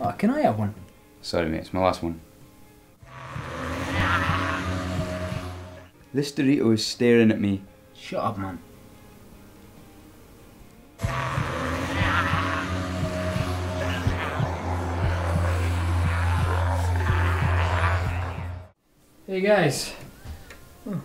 Oh, can I have one? Sorry, mate, it's my last one. This Dorito is staring at me. Shut up, man. Hey guys. Oh.